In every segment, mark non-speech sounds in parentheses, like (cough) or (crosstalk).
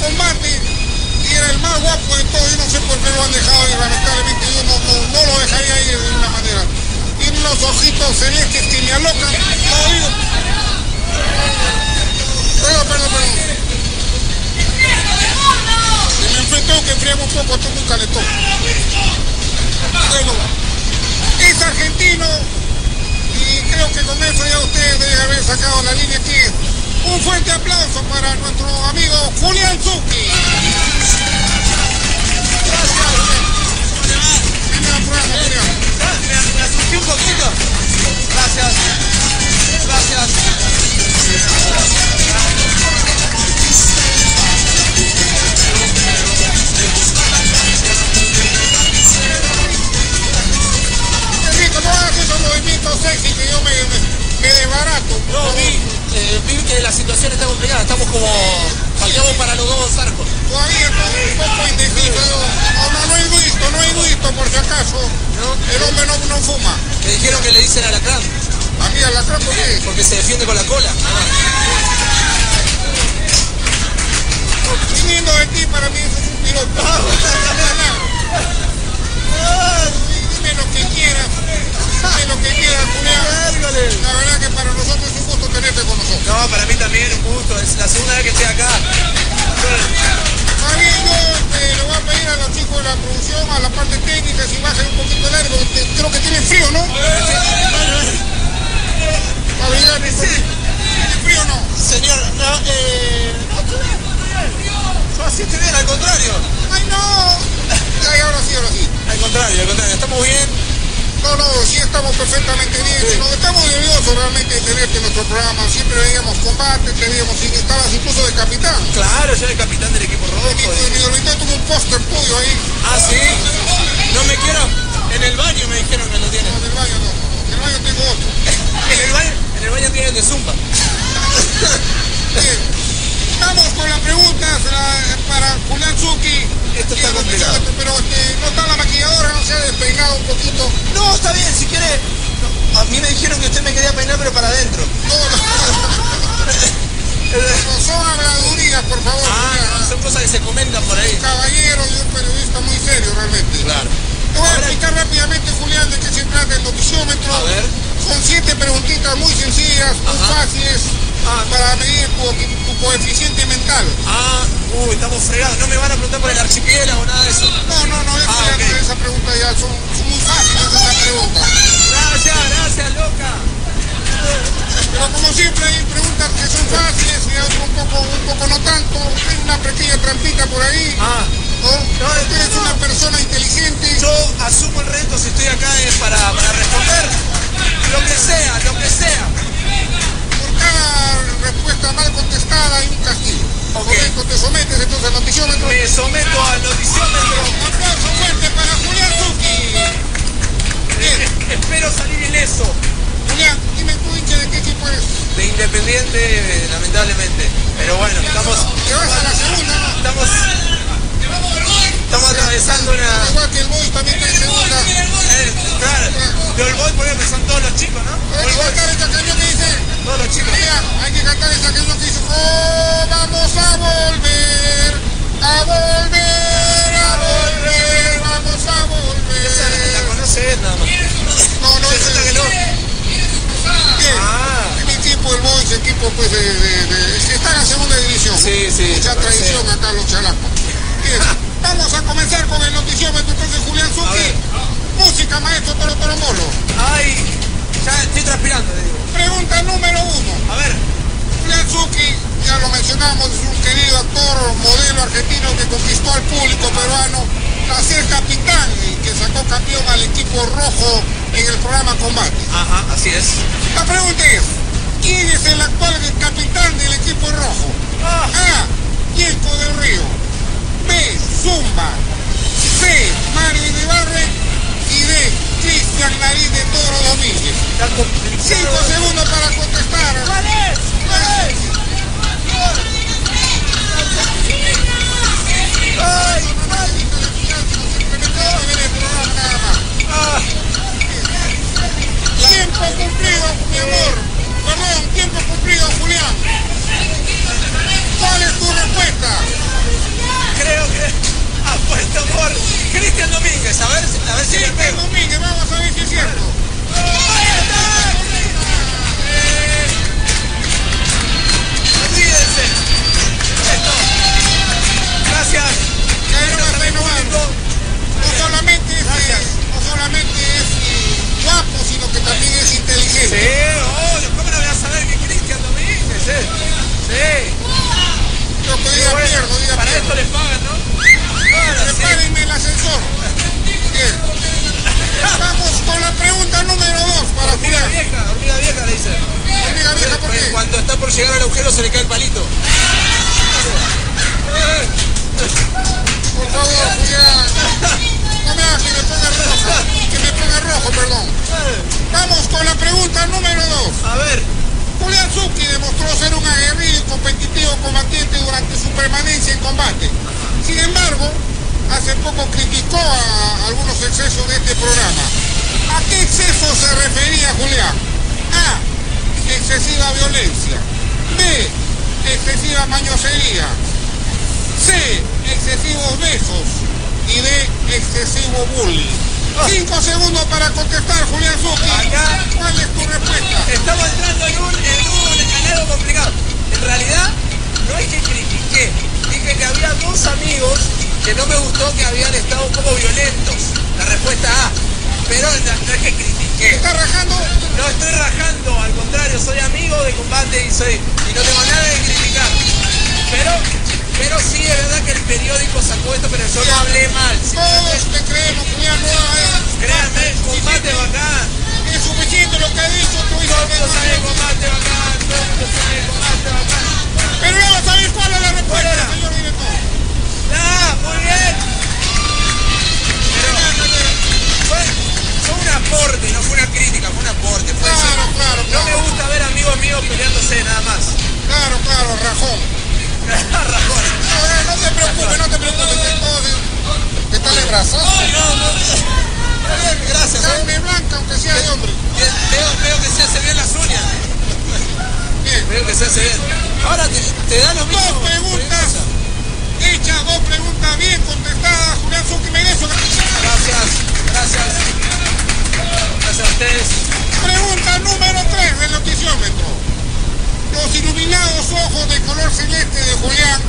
combate y era el más guapo de todos. Yo no sé por qué lo han dejado ir, lamentablemente yo no, no, no lo dejaría ir de ninguna manera. Tiene unos ojitos celestes que me alocan. Digo. Perdón, perdón, perdón. Se me enfrentó que enfriamos un poco, tuve un calentón. Bueno, es argentino y creo que con eso ya ustedes deben haber sacado la línea aquí. Un fuerte aplauso para nuestro amigo Julián Zucchi. Que se defiende con la cola. viniendo de ti para mí eso es un piropo. Dime lo que quieras. Dime lo que quieras, Julián. La verdad que para nosotros es un gusto tenerte con nosotros. No, para mí también un gusto. Es la segunda vez que estoy acá. Bien, yo eh, le voy a pedir a los chicos de la producción, a la parte técnica, si bajan un poquito el te- creo que tienen frío, ¿no? Abrigar, ¿Tienen frío o no? Señor, no, eh. Yo así estoy bien, al contrario. ¡Ay, no! (laughs) Ya, ahora sí, ahora sí. Al contrario, al contrario. Estamos bien. No, no, sí estamos perfectamente bien. Nos estamos nerviosos realmente de tenerte en nuestro programa. Siempre veíamos combate, te veíamos, estabas incluso de capitán. Claro, yo soy el capitán del equipo rojo. Y- mi dormitorio tuvo un póster tuyo ahí. Ah, sí. No me quiero. En el baño me dijeron que lo tienen. No, en el baño no. En el baño tengo otro. (laughs) En el baño, en el baño tienen de zumba. (laughs) Bien. Vamos con las preguntas la- para Julián Zucchi. Esto está complicado. Pero este, no está la maquilladora, no se ha despeinado un poquito. No, está bien, si quiere. no, a mí me dijeron que usted me quería peinar, pero para adentro. No, no, (laughs) no son habladurías, por favor. Ah, Julián. son cosas que se comentan por ahí. Un caballero y un periodista muy serio realmente. Claro. Te voy a explicar rápidamente, Julián, de qué se trata el noticiómetro. A ver. Son siete preguntitas muy sencillas, muy fáciles, Ah. para medir tu, tu coeficiente mental. Ah, uy, estamos fregados. No me van a preguntar por el archipiélago o nada de eso. No, no, no, esa, Ah, ya ok. no, esa pregunta ya son, son muy fáciles esas preguntas. Gracias, gracias, loca. Pero como siempre hay preguntas que son fáciles y otras un poco, un poco no tanto. Hay una pequeña trampita por ahí. Ah, ¿no? no, Usted es una persona inteligente. yo asumo el reto si estoy acá es para, para responder lo que sea, lo que sea. Por cada respuesta mal contestada hay un castigo. Ok. Correcto, te sometes entonces al noticiómetro. Me someto al noticiómetro. Un aplauso fuerte para Julián Zucchi. Bien, Espero salir ileso. Julián, dime tú hincha de qué equipo eres. De Independiente, lamentablemente. Pero bueno, estamos, Que vas a la segunda, estamos, estamos atravesando una... Igual que el Boys también está en segunda. Eh, claro, de All Boy porque son todos los chicos, ¿no? Hay All que Boy, cantar esta canción que dice. todos los chicos. Julián, hay que cantar esa canción que. Oh, vamos a volver, a volver, a volver, vamos a Esa la volver. conoce él nada más. No, no, Resulta que no. Ah, Mi equipo, el Boys, equipo pues de, de, de- es está en la segunda división. Sí, sí, Mucha tradición acá los chalacos. Bien, (laughs) vamos a comenzar con el noticiómetro entonces Julián ver. Música, maestro Toro Toro Molo. ay, ya estoy transpirando, digo. Pregunta número uno. A ver, Ya lo mencionamos, es un querido actor, modelo argentino que conquistó al público peruano a ser capitán y que sacó campeón al equipo rojo en el programa Combate. Ajá, así es. La pregunta es, ¿quién es el actual capitán del equipo rojo? Ah. A. Yenko del Río. B. Zumba. C. Mario Ibarre. Y D. Cristian Nariz de Toro Domínguez. Cinco segundos para contestar. ¿Cuál es? ¿Cuál es? Ay, Tiempo cumplido, mi amor. Perdón, tiempo cumplido, Julián. ¿Cuál es tu respuesta? creo que apuesto por Cristian Domínguez. A ver, a ver si le Cristian pego. Domínguez, vamos hace poco criticó a algunos excesos de este programa. ¿A qué excesos se refería Julián? A. Excesiva violencia. B. Excesiva mañosería. C. Excesivos besos. Y D. Excesivo bullying. Cinco segundos para contestar, Julián Zucchi. ¿Cuál es tu respuesta? estamos entrando en un, en un algo complicado. En realidad, no es que critiqué. Dije que había dos amigos que no me gustó que habían estado un poco violentos. La respuesta A. Pero no no es que critiqué. ¿Está rajando? No estoy rajando, al contrario, soy amigo de combate y soy y no tengo nada de criticar. Pero, pero sí es verdad que el periódico sacó esto, pero yo no hablé mal. Todos te creemos, no hagas- Créanme, combate bacán. Es suficiente lo que ha dicho tu hijo. Todo el mundo sabe combate bacán, todo el mundo sabe combate bacán. Pero vamos a saber cuál es la respuesta, señor director. ¡Ah, muy bien! Pero fue, fue un aporte, no fue una crítica, fue un aporte. Fue Claro, decir, claro, No me gusta ver amigos míos peleándose, nada más. Claro, claro, rajón. (laughs) Rajón. No, no, no te preocupes, no te preocupes, todo te está abrazado. No, no, bien, gracias. ¿eh? Carne blanca, aunque sea de hombre. Veo, veo que se hace bien las uñas. Bien. Veo que se hace bien. Ahora te, te da lo mismo. Preguntas bien contestadas. Julián Zucchi merece. Gracias, gracias. Gracias a ustedes. Pregunta número 3 del noticiómetro. Los iluminados ojos de color celeste de Julián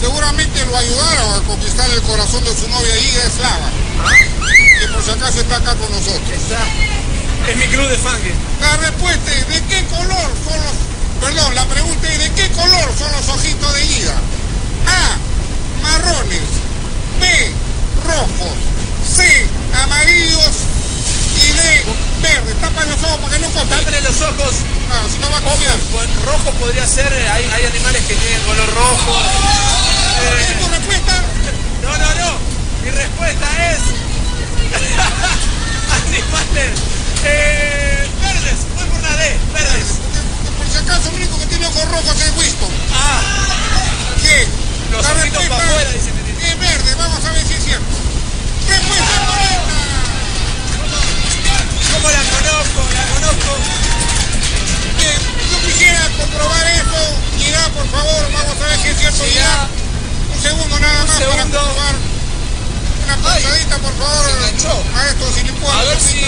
seguramente lo ayudaron a conquistar el corazón de su novia Ida Eslava, que por si acaso está acá con nosotros. Está. Es mi club de fans. La respuesta es ¿de qué color son los... Perdón, la pregunta es ¿de qué color son los ojitos de Ida? A. Marrones. B. Rojos. C. Amarillos. Y D. Verdes. Tapa los ojos para que no. Tápale los ojos. Claro, si no va a copiar. rojo podría ser, eh, hay, hay animales que tienen color rojo. ¿Es Eh, tu respuesta? no, no, no. Mi respuesta es. (laughs) animales. Eh, verdes. Voy por la D. Verdes. Por si acaso, el único que tiene ojos rojos es Winston. Ah, Bien. Los La ojitos respuesta pa' afuera, dice. Es verde. Vamos a ver si es cierto. Respuesta correcta. ¿cómo la conozco? La conozco. Bien, yo quisiera comprobar eso. Irá, por favor, vamos a ver si es cierto. Ya. Un segundo nada más para segundo. comprobar. Una pasadita, por favor. le puedo A ver si.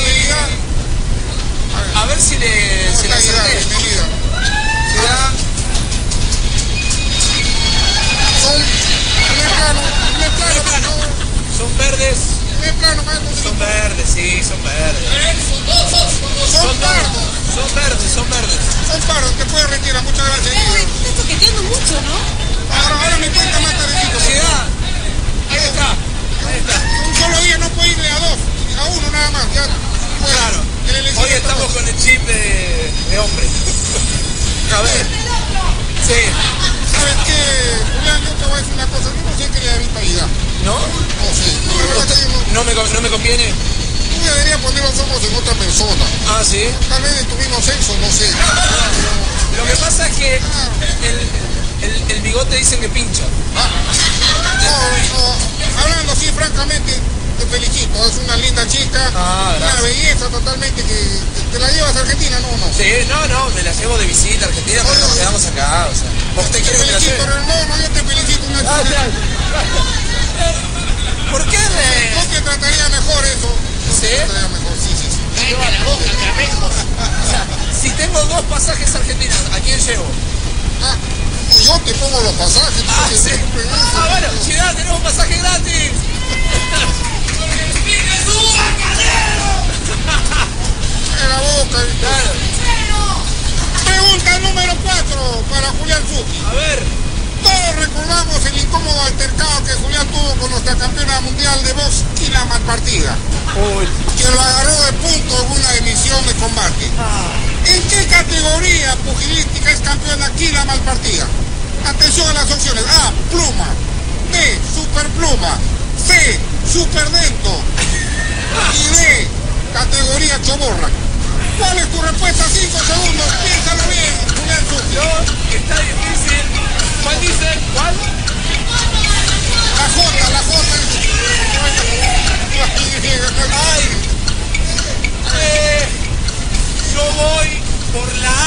verdes. Son verdes, sí, son verdes. Son verdes, son verdes, son verdes. Son paros, te puedes retirar, muchas gracias. Estás toqueteando mucho, ¿no? Ahora, ahora me cuenta más tardecito. Ah, ahí está, ahí está. Un solo día no puede irle a dos, a uno nada más. Ya, Claro, hoy estamos con el chip de, de hombre. A ver. Sí. ¿Sabes qué, Julián? Yo te voy a decir una cosa. Yo no sé qué la vitalidad me, no me conviene. Tú deberías poner los ojos en otra persona. Ah, sí. Tal vez de tu mismo sexo, no sé. Lo que pasa es que el, el, el bigote dicen que pincha. Ah, no, no, hablando así francamente, te felicito. Es una linda chica, Ah, una belleza totalmente que te la llevas a Argentina, no, no. Sí, no, no, me la llevo de visita a Argentina, pero nos quedamos acá, o sea. ¿Vos te Te quieres que me la felicito, lleve? hermano, yo te felicito. Una Ah, chica. ya. ¿Por qué No le...? te trataría mejor eso. No ¿Sí? trataría mejor, sí, sí. sí. O sea, si tengo dos pasajes a Argentina, ¿a quién llevo? Ah, yo te pongo los pasajes. Ah, sí. Ah, bueno, ciudad, tenemos pasaje gratis. En la boca. Claro. Pregunta número 4 para Julián Zucchi. A ver. El incómodo altercado que Julián tuvo con nuestra campeona mundial de box y la malpartida, que lo agarró de punto en una emisión de combate. ¿En qué categoría pugilística es campeona aquí la malpartida? Atención a las opciones. A, pluma. B, superpluma. C, superdento. Y D, categoría choborra. ¿Cuál es tu respuesta? 5 segundos. Piénsalo bien, Julián Zucchi. Yo, está difícil. ¿Cuál dice? ¿Cuál? La J, la J. Ay. Eh, yo voy por la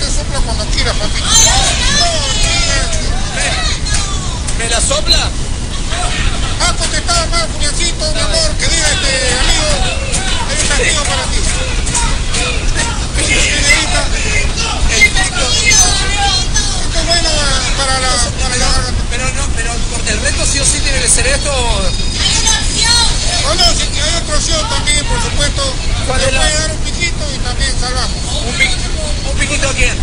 te soplo cuando quieras. No, mira. ¿Me la sopla? Ha contestado mal, Juliancito, mi amor, que diga este amigo. Hay un castigo para ti. Esto es bueno para- la, para la. Pero no, pero el reto sí o sí tiene que ser esto. O no, si que hay otra opción también, por supuesto. ¿Cuál le es la- un salvamos. Un, piquito, un piquito a quién?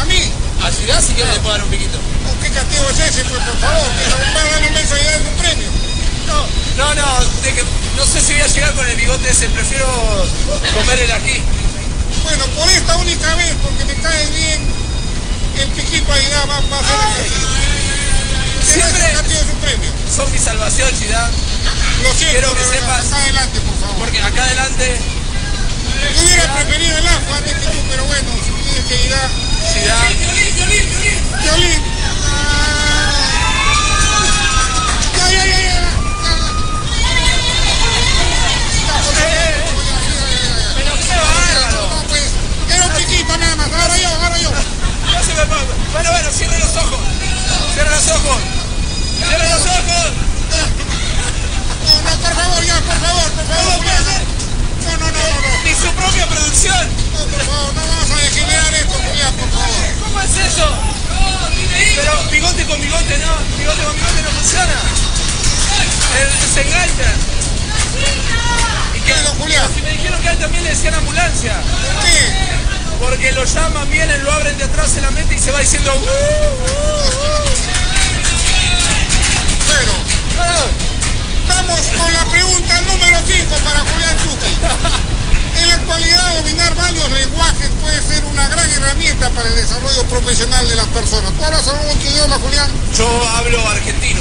A mí, A Ciudad si quiere le puedo dar un piquito. ¿qué castigo es ese? Pues por favor, que se va a dar una mensualidad de un premio. No, no, no, de que, no sé si voy a llegar con el bigote ese, prefiero comer el aquí. Bueno, por esta única vez, porque me cae bien, el piquito ahí va, va a ser el. Siempre- es un premio. Son mi salvación, Ciudad, Lo siento, Quiero que sepas- Acá adelante, por favor. porque acá adelante, Yo hubiera preferido el antes que tú, pero bueno, si tienes que ir a... Ciudad, Violín. Ya, herramienta para el desarrollo profesional de las personas. ¿Tú hablas algún otro idioma, Julián? Yo hablo argentino.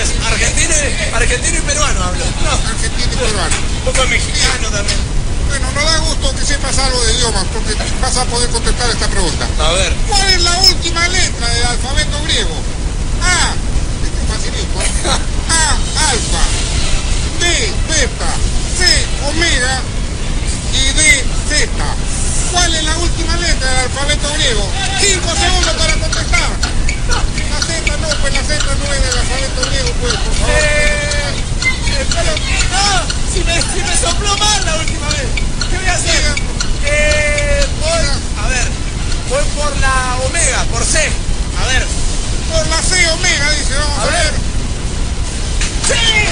Es argentino, y- argentino y peruano hablo. No, Argentino y peruano. un poco mexicano también. Bueno, nos da gusto que sepas algo de idiomas, porque vas a poder contestar esta pregunta. A ver. ¿Cuál es la última letra del alfabeto griego? A. Este es facilito. ¿eh? A. Alfa. B. Beta. C. Omega. Y D. Zeta. ¿Cuál es la última letra del alfabeto griego? Cinco segundos para contestar. La Z no, pues la Z no es del alfabeto griego, pues, por favor. Eh, eh, pero, no, si me, si me sopló mal la última vez. ¿Qué voy a hacer? Eh, voy, a ver, voy por la omega, por C. A ver. Por la C Omega, dice, vamos a, A ver. ver. ¡Sí!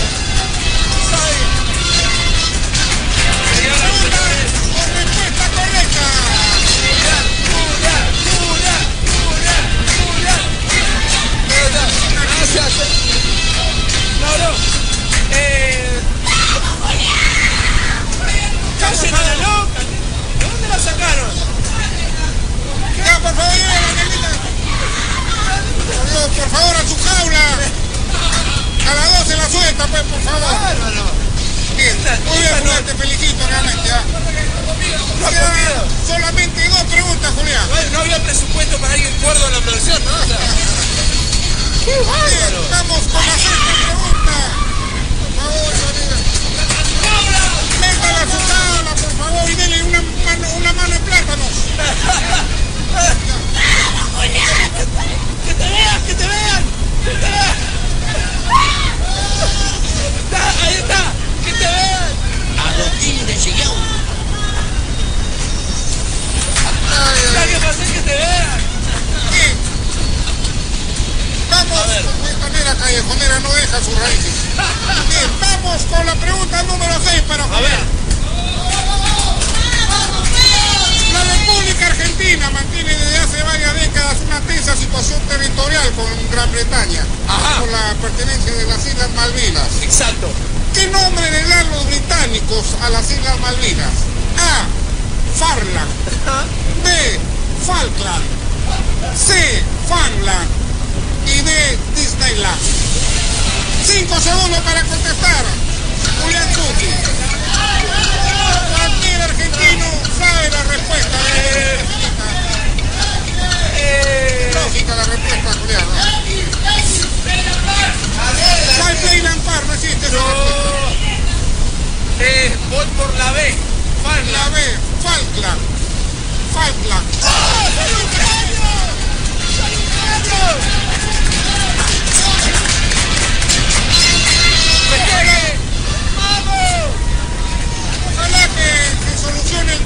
No, no. Eh... ¡Cállate la loca! ¿De dónde la sacaron? Ya, por favor, viene la camita. Por por favor, a su jaula. A las 12 la suelta, pues, por favor. Bien, muy bien, te felicito realmente. ¿ah? No Solamente dos preguntas, Julián. No, había presupuesto para alguien cuerdo en la producción, ¿no? Vamos con la sexta pregunta. Por favor, Julián. Métala a su tabla, por favor, y dele una mano, una mano de plátano. ¡Que te vean! ¡Que te vean! ¡Que te vean! ¡Ahí está! ¡Que te vean! Adoquín de ay, ¡Ya que pasé que te vean! Vamos, A esta mera callejonera no deja sus raíces. Bien, vamos con la pregunta número 6 para A Julián. ver, La República Argentina mantiene desde hace varias décadas una tensa situación territorial con Gran Bretaña Ajá. por la pertenencia de las Islas Malvinas. exacto. ¿Qué nombre le dan los británicos a las Islas Malvinas? A. Farland. B. Falkland. C. Fanland. Y D. Disneyland. Cinco segundos para contestar. Julián Tucci. Cualquier argentino sabe la respuesta. Eh, Lógica la respuesta, Julián. ¿no? Existe esa respuesta. Eh, voy por la B. La B. Falkland. Falkland. Ojalá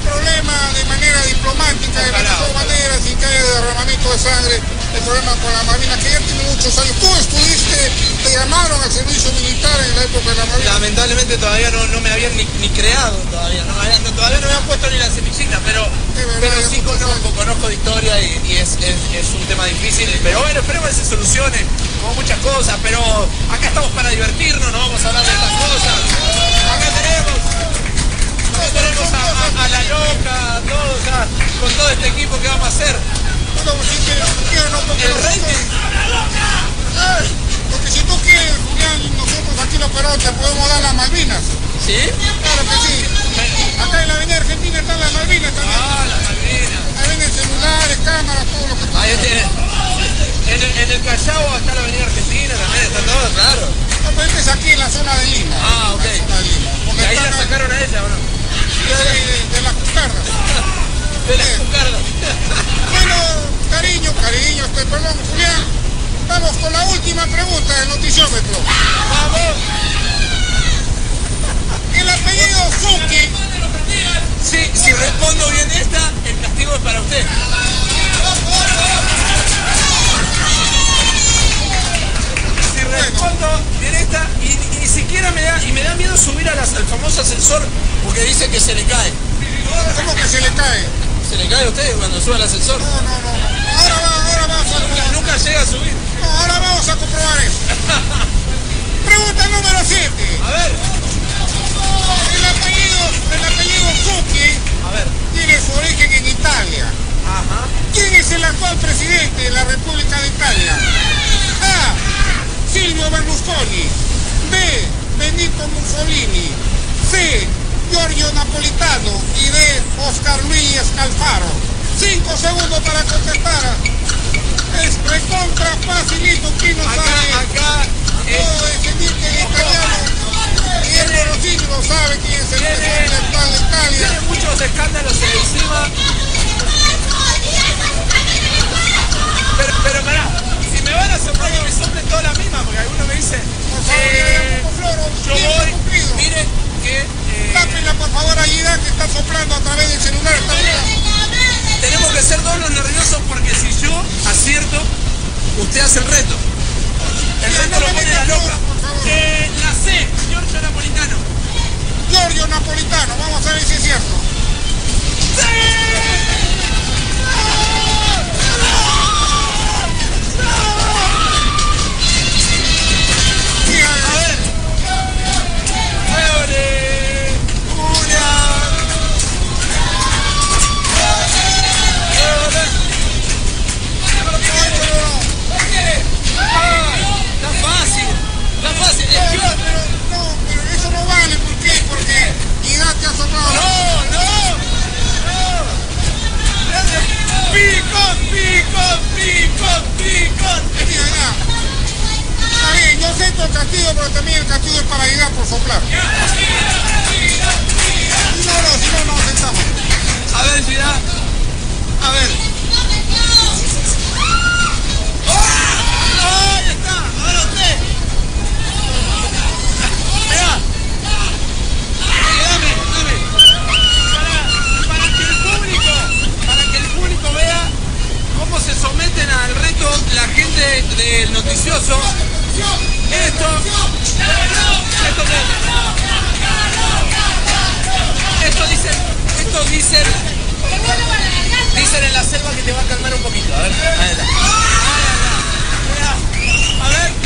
problema de manera diplomática, de la mejor manera, sin que haya derramamiento de sangre, el problema con la Marina, que ya tiene muchos años. Tú estuviste, te llamaron al servicio militar en la época de la Marina. Lamentablemente todavía no, no me habían ni, ni creado todavía, no todavía no me habían puesto ni la semillita, pero, verdad, pero sí conozco, conozco de historia y, y es, es, es un tema difícil, pero bueno, esperemos que se solucione, como muchas cosas, pero acá estamos para divertirnos, no vamos a hablar de estas cosas. Acá tenemos, acá tenemos a, a- a la loca, a todos, a- con todo este equipo que vamos a hacer. Bueno, si quieres, si quieres, no, porque El nosotros- rating. Ay, Porque si tú quieres, Julián, peruanos te podemos dar las Malvinas. ¿Sí? Claro que sí. Acá en la Avenida Argentina están las Malvinas también. Ah, la Malvina. Ahí venden celulares, cámaras, todo lo que tú Ahí tiene. En el, en el Callao está la Avenida Argentina también, está todo claro. No, pero este es aquí en la zona de Lima. Ah, ok. La zona de Lima. Y Porque ahí la sacaron a ella, ¿o no? de, de, de las cucardas. (laughs) De la cucarda. Bueno, cariño, cariño, este, perdón, Julián. Vamos con la última pregunta del noticiómetro. ¡Vamos! Ascensor, porque dice que se le cae. ¿cómo que se le cae? ¿Se le cae a usted cuando sube al ascensor? No, no, no. Ahora, va, ahora vamos a comprobar. Nunca llega a subir. No, ahora vamos a comprobar eso. (laughs) Pregunta número 7. A ver, El apellido, el apellido Suki a ver. tiene su origen en Italia. Ajá. ¿Quién es el actual presidente de la República de Italia? A. Silvio Berlusconi. B. Benito Mussolini. C. Giorgio Napolitano. Y D. Oscar Luis Scalfaro. Cinco segundos para contestar. Es recontra facilito. ¿Quién no Acá, sabe? acá, eh, Todo descendiente de italiano. Y el Rosini lo sabe quién es el presidente de Italia. tiene muchos escándalos encima. Pero, pero pará, si me van a soplar que me soplen todas las mismas, porque algunos me dicen, eh, yo voy, miren que eh, Tápenla por favor a que está soplando a través del celular. Está tenemos que ser todos los nerviosos porque si yo acierto, usted hace el reto. El reto no lo pone la no, loca. favor. Eh, la C, Giorgio someten al reto la gente del noticioso. Esto. Esto qué? Esto dicen, esto dicen, dicen en la selva que te va a calmar un poquito. A ver, está. Mira, A ver.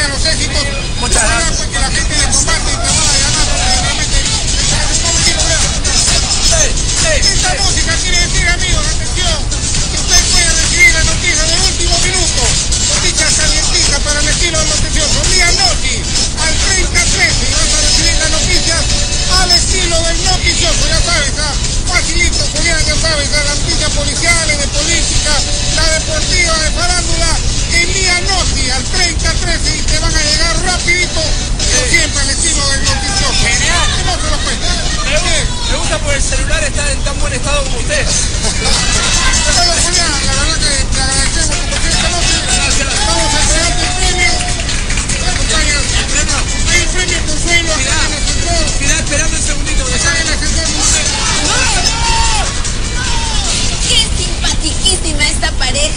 Sigan los éxitos. Muchas gracias. pues, que la gente de combate te vaya ganando, porque realmente Esta música quiere decir, amigos, atención, que usted puede recibir la noticia del último minuto. Noticias calientitas para el estilo del noticioso. Día Noti, al 3013, y vas a recibir las noticias al estilo del noticioso, ya sabes, ¿ah? facilito, Julián, ya sabes, ¿ah? las noticias policiales, de política, la deportiva, de farándula, en Día Noti, al 3013, y te van a llegar rapidito, pero siempre al estilo del noticioso. Genial. No se lo. Me gusta, me gusta porque el celular está en tan buen estado como usted. (laughs) Julián,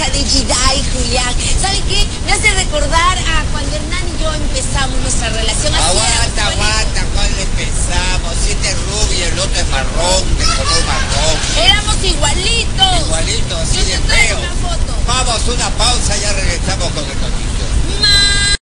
pareja de Gida y Julián. ¿Sabe qué? Me hace recordar a cuando Hernán y yo empezamos nuestra relación. Así Aguanta, aguanta, ¿cuál empezamos? Si este es rubio el otro es marrón, de color marrón. Éramos igualitos. Igualito, así Yo de feo. una foto. Vamos, una pausa, ya regresamos con el.